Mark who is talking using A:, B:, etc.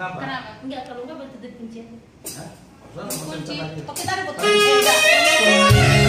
A: Kenapa?
B: Kenapa? Enggak, kalau enggak berarti kunci.
A: Hah?
B: Kunci. Kok kita ada botol. kunci enggak.